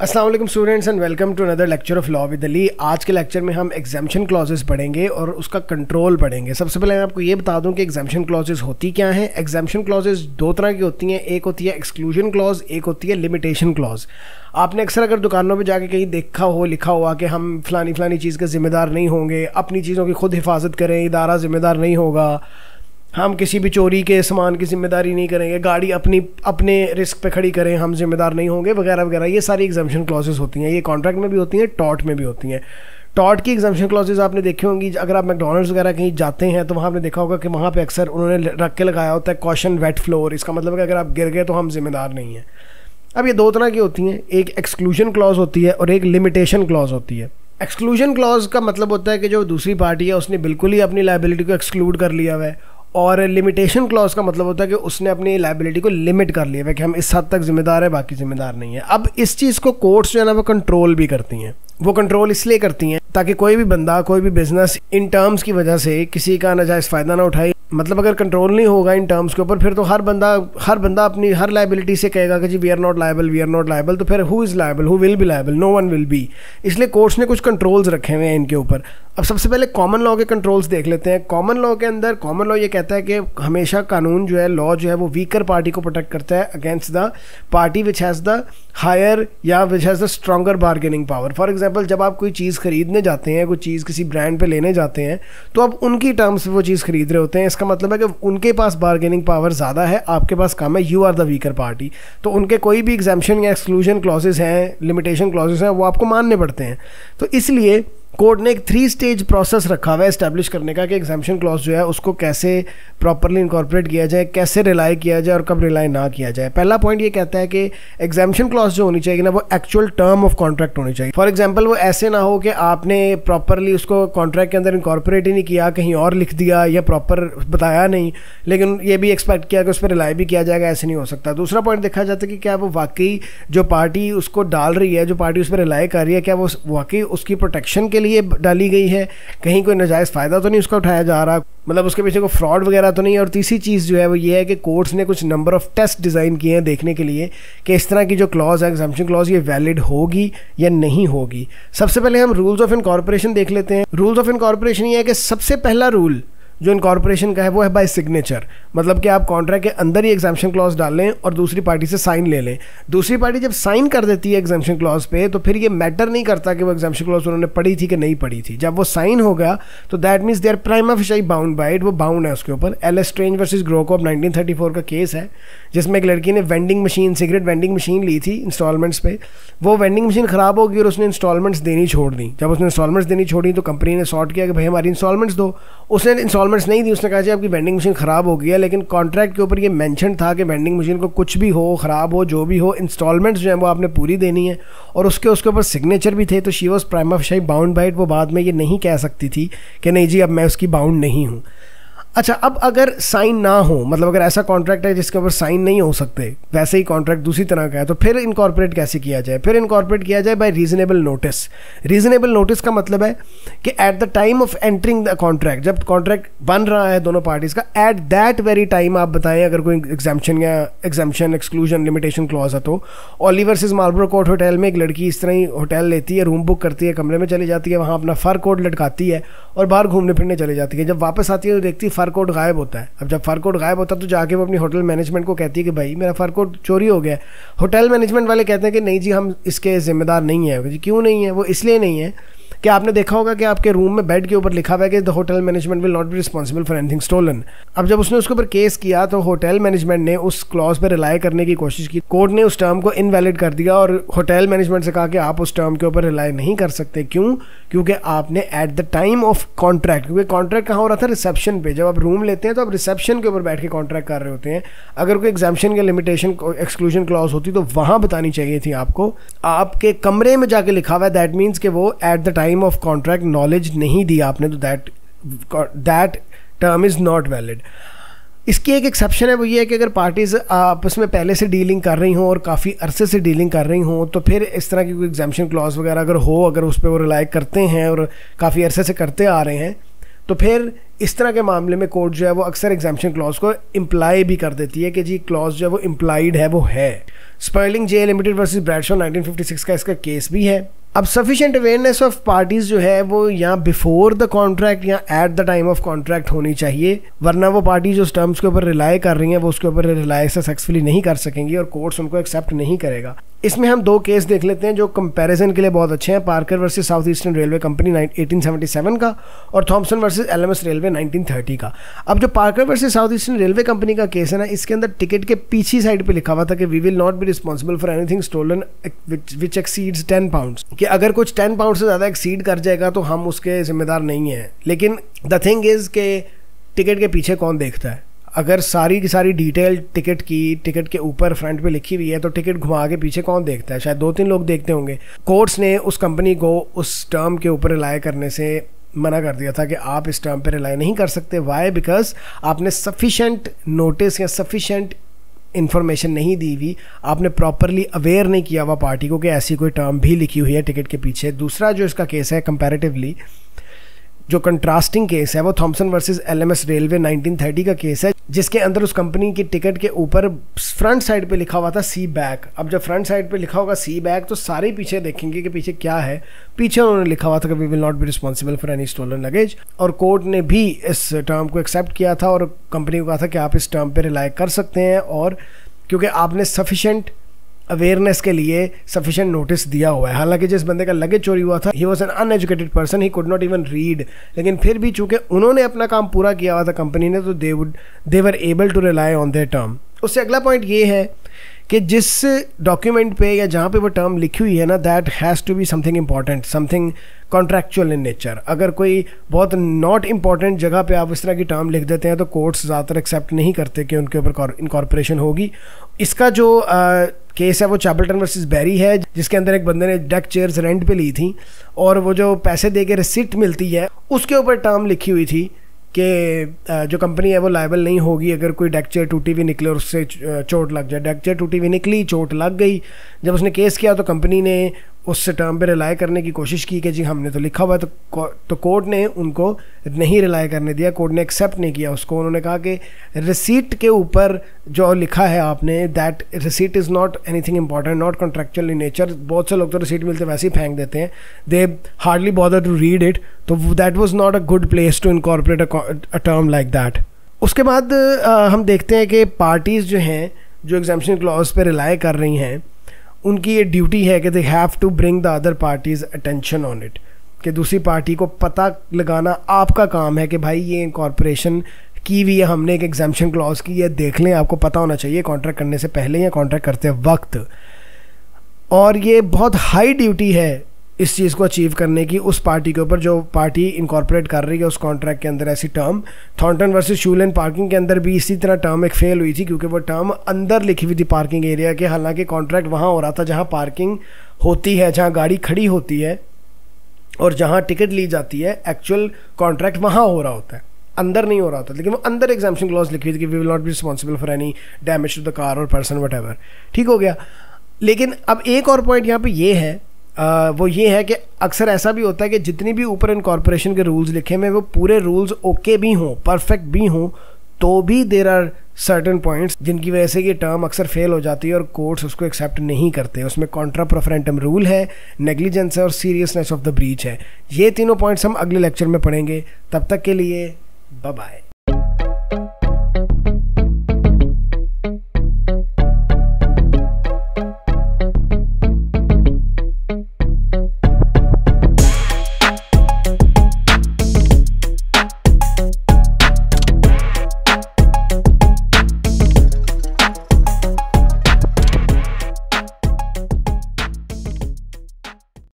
Aslam students and welcome to another lecture of law with Ali. आज के lecture में हम एग्जामेशन क्लॉजेस पढ़ेंगे और उसका कंट्रोल पढ़ेंगे। सबसे पहले मैं आपको ये बता दूँ कि एग्जामेशन क्लॉजेस होती क्या हैं। एग्जामेशन क्लॉजेस दो तरह की होती हैं। एक होती है एक्सक्लूजन क्लॉज एक होती है लिमिटेशन क्लॉज आपने अक्सर अगर दुकानों पर जाके कहीं देखा हो, लिखा हुआ कि हम फलानी फलानी चीज़ के ज़िम्मेदार नहीं होंगे, अपनी चीज़ों की खुद हिफाजत करें, इदारा ज़िम्मेदार नहीं होगा हम किसी भी चोरी के सामान की ज़िम्मेदारी नहीं करेंगे, गाड़ी अपनी, अपने रिस्क पे खड़ी करें, हम जिम्मेदार नहीं होंगे, वगैरह वगैरह। ये सारी एग्जामेशन क्लॉजेस होती हैं, ये कॉन्ट्रैक्ट में भी होती हैं टॉट में भी होती हैं। टॉट की एग्जामेशन क्लॉजेज आपने देखी होंगी, अगर आप मैकडोनल्ड्स वगैरह कहीं जाते हैं तो वहाँ आपने देखा होगा कि वहाँ पे अक्सर उन्होंने रख के लगाया होता है कॉशन वेट फ्लोर इसका मतलब है कि अगर आप गिर गए तो हम जिम्मेदार नहीं हैं। अब ये दो तरह की होती हैं, एक एक्सक्लूजन क्लॉज होती है और एक लिमिटेशन क्लॉज होती है। एक्सक्लूजन क्लॉज का मतलब होता है कि जो दूसरी पार्टी है, उसने बिल्कुल ही अपनी लाइबिलिटी को एक्सक्लूड कर लिया हुआ है और लिमिटेशन क्लॉज का मतलब होता है कि उसने अपनी लाइबिलिटी को लिमिट कर लिया है कि हम इस हद तक जिम्मेदार है, बाकी जिम्मेदार नहीं है। अब इस चीज़ को कोर्ट्स जो है ना, वो कंट्रोल भी करती हैं। वो कंट्रोल इसलिए करती हैं ताकि कोई भी बंदा, कोई भी बिज़नेस इन टर्म्स की वजह से किसी का नजायज़ फ़ायदा ना उठाए। मतलब अगर कंट्रोल नहीं होगा इन टर्म्स के ऊपर, फिर तो हर बंदा हर बंदा अपनी, हर लाइबिलिटी से कहेगा कि जी we are not liable we are not liable तो फिर who is liable who will be liable no one will be इसलिए कोर्ट्स ने कुछ कंट्रोल्स रखे हुए हैं इनके ऊपर। अब सबसे पहले कॉमन लॉ के कंट्रोल्स देख लेते हैं। कॉमन लॉ के अंदर कॉमन लॉ ये कहता है कि हमेशा कानून जो है लॉ जो है, वो वीकर पार्टी को प्रोटेक्ट करता है against the party which has the higher या which has the stronger bargaining power for example जब आप कोई चीज़ खरीदने जाते हैं कोई चीज़ किसी ब्रांड पे लेने जाते हैं तो आप उनकी टर्म्स पे वो चीज़ खरीद रहे होते हैं। इसका मतलब है कि उनके पास बार्गेनिंग पावर ज़्यादा है, आपके पास कम है you are the weaker party तो उनके कोई भी एग्जामेशन या एक्सक्लूजन क्लॉजेज हैं लिमिटेशन क्लॉजेज हैं, वो आपको मानने पड़ते हैं। तो इसलिए कोर्ट ने एक थ्री स्टेज प्रोसेस रखा हुआ है इस्टेब्लिश करने का कि एग्जामेशन क्लॉज जो है उसको कैसे प्रॉपरली इंकॉर्पोरेट किया जाए, कैसे रिलाई किया जाए और कब रिलाई ना किया जाए। पहला पॉइंट ये कहता है कि एग्जामेशन क्लॉज जो होनी चाहिए ना, वो एक्चुअल टर्म ऑफ़ कॉन्ट्रैक्ट होनी चाहिए। फॉर एग्ज़ाम्पल वो ऐसे ना हो कि आपने प्रॉपरली उसको कॉन्ट्रैक्ट के अंदर इंकॉर्पोरेट ही नहीं किया, कहीं और लिख दिया या प्रॉपर बताया नहीं, लेकिन ये भी एक्सपेक्ट किया कि उस पर रिलाई भी किया जाएगा, ऐसे नहीं हो सकता। दूसरा पॉइंट देखा जाता है कि क्या वो वाकई जो पार्टी उसको डाल रही है, जो पार्टी उस पर रिलाई कर रही है, क्या वो वाकई उसकी प्रोटेक्शन के लिए डाली गई है। कहीं कोई नजायज़ फ़ायदा तो नहीं उसका उठाया जा रहा। मतलब उसके पीछे कोई फ्रॉड वगैरह तो नहीं और तीसरी चीज़ जो है वो ये है कि कोर्ट्स ने कुछ नंबर ऑफ़ टेस्ट डिज़ाइन किए हैं देखने के लिए कि इस तरह की जो क्लॉज है एग्जामेशन क्लॉज, ये वैलिड होगी या नहीं होगी। सबसे पहले हम रूल्स ऑफ़ इनकॉर्पोरेशन देख लेते हैं। रूल्स ऑफ़ इनकॉर्पोरेशन ये है कि सबसे पहला रूल जो इनकॉर्पोरेशन का है, वो है बाय सिग्नेचर मतलब कि आप कॉन्ट्रैक्ट के अंदर ही एग्जामेशन क्लॉज डाल लें और दूसरी पार्टी से साइन ले लें. दूसरी पार्टी जब साइन कर देती है एग्जामेशन क्लॉज पे तो फिर ये मैटर नहीं करता कि वो एग्जामेशन क्लॉज उन्होंने पढ़ी थी कि नहीं पढ़ी थी. जब वो साइन हो गया तो that means there prime of शाई बाउंड बाइट वो बाउंड है उसके ऊपर. L'Estrange versus Graucob nineteen thirty four का केस है, जिसमें एक लड़की ने vending machine cigarette vending machine ली थी इंस्टॉलमेंट्स पे. वो वेंडिंग मशीन ख़राब होगी और उसने इंस्टॉलमेंट्स देनी छोड़ दी. जब उसने इंस्टॉलमेंट्स देनी छोड़ी तो कंपनी ने सॉर्ट किया कि, भाई हमारी इंस्टॉलमेंट्स दो. उसने इंस्टॉलमेंट्स नहीं दी, उसने कहा जी, आपकी वेंडिंग मशीन ख़राब हो गई है, लेकिन कॉन्ट्रैक्ट के ऊपर ये मेंशन था कि वेंडिंग मशीन को कुछ भी हो, ख़राब हो, जो भी हो इंस्टॉलमेंट्स जो है वो आपने पूरी देनी है। और उसके उसके ऊपर सिग्नेचर भी थे तो शी वॉज़ प्राइम ऑफ़ शाही बाउंड बाइट वो बाद में ये नहीं कह सकती थी कि नहीं जी, अब मैं उसकी बाउंड नहीं हूँ। अच्छा अब अगर साइन ना हो मतलब अगर ऐसा कॉन्ट्रैक्ट है जिसके ऊपर साइन नहीं हो सकते, वैसे ही कॉन्ट्रैक्ट दूसरी तरह का है तो फिर इनकॉर्पोरेट कैसे किया जाए? फिर इनकॉर्पोरेट किया जाए by reasonable notice reasonable notice का मतलब है कि at the time of entering the contract जब कॉन्ट्रैक्ट बन रहा है दोनों पार्टीज़ का एट दैट वेरी टाइम आप बताएँ, अगर कोई एग्जामेशन या एग्जामेशन एक्सक्लूजन लिमिटेशन क्लॉज है तो ओलिवर सिज मालब्रो कोर्ट होटल में एक लड़की इस तरह ही होटल लेती है रूम बुक करती है, कमरे में चली जाती है, वहाँ अपना फर कोड लटकाती है और बाहर घूमने फिरने चली जाती है। जब वापस आती है तो देखती है फर कोड गायब होता है। अब जब फर कोड गायब होता है तो जाके वो अपनी होटल मैनेजमेंट को कहती है कि भाई, मेरा फर कोड चोरी हो गया होटल मैनेजमेंट वाले कहते हैं कि, नहीं जी, हम इसके ज़िम्मेदार नहीं है, क्यों नहीं है? वो इसलिए नहीं है क्या आपने देखा होगा कि आपके रूम में बेड के ऊपर लिखा हुआ है कि the hotel management will not be responsible for anything stolen अब जब उसने उसके ऊपर केस किया तो होटल मैनेजमेंट ने उस क्लॉज पर रिलाई करने की कोशिश की। कोर्ट ने उस टर्म को इनवैलिड कर दिया और होटल मैनेजमेंट से कहा कि आप उस टर्म के ऊपर रिलाई नहीं कर सकते। क्यों? क्योंकि आपने at the time of contract क्योंकि कॉन्ट्रैक्ट कहाँ हो रहा था? रिसेप्शन पे। जब आप रूम लेते हैं तो आप रिसेप्शन के ऊपर बैठ के कॉन्ट्रैक्ट कर रहे होते हैं। अगर कोई एग्जामेशन या लिमिटेशन एक्सक्लूजन क्लॉज होती तो वहाँ बतानी चाहिए थी आपको। आपके कमरे में जाके लिखा हुआ है दैट मीन्स कि वो at the time of contract knowledge नहीं दी आपने तो that that term is not valid इसकी एक एक्सेप्शन है, वो ये है कि अगर पार्टीज़ आपस में पहले से डीलिंग कर रही हों और काफ़ी अरसे से डीलिंग कर रही हों तो फिर इस तरह की कोई एग्जामेशन क्लॉज वगैरह अगर हो, अगर उस पर वो रिलाई करते हैं और काफ़ी अरसे से करते आ रहे हैं तो फिर इस तरह के मामले में कोर्ट जो है वो अक्सर एग्जामेशन क्लॉज को इम्प्लाई भी कर देती है कि जी क्लॉज जो है वो इम्प्लाइड है, वो है। Spurling J Limited versus Bradshaw 1956 का इसका केस भी है। अब सफिशेंट अवेयरनेस ऑफ़ पार्टीज़ जो है, वो या बिफोर द कॉन्ट्रैक्ट या at the time of contract होनी चाहिए, वरना वो पार्टी जो टर्म्स के ऊपर रिलाई कर रही है, वो उसके ऊपर रिलाई सक्सेसफुली नहीं कर सकेंगी और कोर्ट्स उनको एक्सेप्ट नहीं करेगा। इसमें हम दो केस देख लेते हैं जो कंपैरिजन के लिए बहुत अच्छे हैं Parker versus South Eastern Railway Company 1877 का और थॉमसन वर्सेस एलएमएस रेलवे 1930 का। अब जो Parker versus South Eastern Railway Company का केस है ना, इसके अंदर टिकट के पीछे साइड पे लिखा हुआ था कि we will not be responsible for anything stolen which exceeds ten pound कि अगर कुछ टेन पाउंड से ज़्यादा एक्सीड कर जाएगा तो हम उसके जिम्मेदार नहीं हैं। लेकिन द थिंग इज़ के टिकट के पीछे कौन देखता है? अगर सारी की सारी डिटेल टिकट की टिकट के ऊपर फ्रंट पे लिखी हुई है तो टिकट घुमा के पीछे कौन देखता है? शायद दो तीन लोग देखते होंगे। कोर्ट्स ने उस कंपनी को उस टर्म के ऊपर रिलाई करने से मना कर दिया था कि आप इस टर्म पर रिलाई नहीं कर सकते। वाई बिकॉज़ आपने सफिशेंट नोटिस या सफिशेंट इन्फॉर्मेशन नहीं दी हुई। आपने प्रॉपरली अवेयर नहीं किया हुआ पार्टी को कि ऐसी कोई टर्म भी लिखी हुई है टिकट के पीछे। दूसरा जो इसका केस है कंपैरेटिवली जो कंट्रास्टिंग केस है, वो थॉमसन वर्सेस एलएमएस रेलवे 1930 का केस है जिसके अंदर उस कंपनी की टिकट के ऊपर फ्रंट साइड पे लिखा हुआ था सी बैक अब जब फ्रंट साइड पे लिखा होगा सी बैक तो सारे पीछे देखेंगे कि पीछे क्या है। पीछे उन्होंने लिखा हुआ था कि we will not be responsible for any stolen luggage और कोर्ट ने भी इस टर्म को एक्सेप्ट किया था और कंपनी को कहा था कि आप इस टर्म पर रिलाई कर सकते हैं और क्योंकि आपने सफिशेंट अवेयरनेस के लिए सफिशेंट नोटिस दिया हुआ है। हालाँकि जिस बंदे का लगेज चोरी हुआ था he was an uneducated person he could not even read लेकिन फिर भी चूँकि उन्होंने अपना काम पूरा किया हुआ था कंपनी ने तो they would they were able to rely on their term उससे अगला पॉइंट ये है कि जिस डॉक्यूमेंट पे या जहाँ पे वो टर्म लिखी हुई है ना that has to be something important something contractual in nature अगर कोई बहुत नॉट इंपॉर्टेंट जगह पे आप इस तरह की टर्म लिख देते हैं तो कोर्ट्स ज़्यादातर एक्सेप्ट नहीं करते कि उनके ऊपर इनकॉर्पोरेशन होगी। इसका जो केस है वो चैपल्टन वर्सेस बैरी है, जिसके अंदर एक बंदे ने डेक चेयर्स रेंट पे ली थी, और वो जो पैसे दे के रिसिप्ट मिलती है, उसके ऊपर टर्म लिखी हुई थी कि जो कंपनी है वो लाइबल नहीं होगी अगर कोई डेक चेयर टूटी हुई निकले और उससे चोट लग जाए। डेक चेयर टूटी हुई निकली, चोट लग गई। जब उसने केस किया तो कंपनी ने उस टर्म पे रिलाई करने की कोशिश की कि जी हमने तो लिखा हुआ तो तो कोर्ट ने उनको नहीं रिलाई करने दिया कोर्ट ने एक्सेप्ट नहीं किया। उसको उन्होंने कहा कि रिसीट के ऊपर जो लिखा है आपने that receipt is not anything important not contractual in nature बहुत से लोग तो रिसीट मिलते वैसे ही फेंक देते हैं। They hardly bother to read it तो that was not a good place to incorporate a term like that उसके बाद हम देखते हैं कि पार्टीज़ जो हैं, जो एग्जामेशन क्लॉज पर रिलाई कर रही हैं उनकी ये ड्यूटी है कि they have to bring the other parties attention on it कि दूसरी पार्टी को पता लगाना आपका काम है कि भाई ये इनकॉरपोरेशन की हुई है, हमने एक एग्जामेशन क्लॉज की है, देख लें, आपको पता होना चाहिए कॉन्ट्रैक्ट करने से पहले या कॉन्ट्रैक्ट करते वक्त. और ये बहुत हाई ड्यूटी है इस चीज़ को अचीव करने की उस पार्टी के ऊपर जो पार्टी इनकॉर्पोरेट कर रही है, उस कॉन्ट्रैक्ट के अंदर ऐसी term Thornton versus and parking के अंदर भी इसी तरह टर्म एक फेल हुई थी, क्योंकि वो टर्म अंदर लिखी हुई थी पार्किंग एरिया के। हालाँकि कॉन्ट्रैक्ट वहाँ हो रहा था जहाँ पार्किंग होती है, जहाँ गाड़ी खड़ी होती है और जहाँ टिकट ली जाती है एक्चुअल कॉन्ट्रैक्ट वहाँ हो रहा होता है। अंदर नहीं हो रहा होता, लेकिन वो अंदर एग्जामेशन क्लॉज लिखी हुई थी कि we will not be responsible for any damage to the car और पर्सन वट ठीक हो गया। लेकिन अब एक और पॉइंट यहाँ पे ये है वो ये है कि अक्सर ऐसा भी होता है कि जितनी भी ऊपर इन कॉरपोरेशन के रूल्स लिखे हुए वो पूरे रूल्स ओके भी हों परफेक्ट भी हों तो भी देर आर सर्टन पॉइंट्स जिनकी वजह से ये टर्म अक्सर फेल हो जाती है और कोर्ट्स उसको एक्सेप्ट नहीं करते। उसमें कॉन्ट्रा प्रोफरेंटम रूल है नेग्लिजेंस है और सीरियसनेस ऑफ़ द ब्रीच है। ये तीनों पॉइंट्स हम अगले लेक्चर में पढ़ेंगे। तब तक के लिए बाय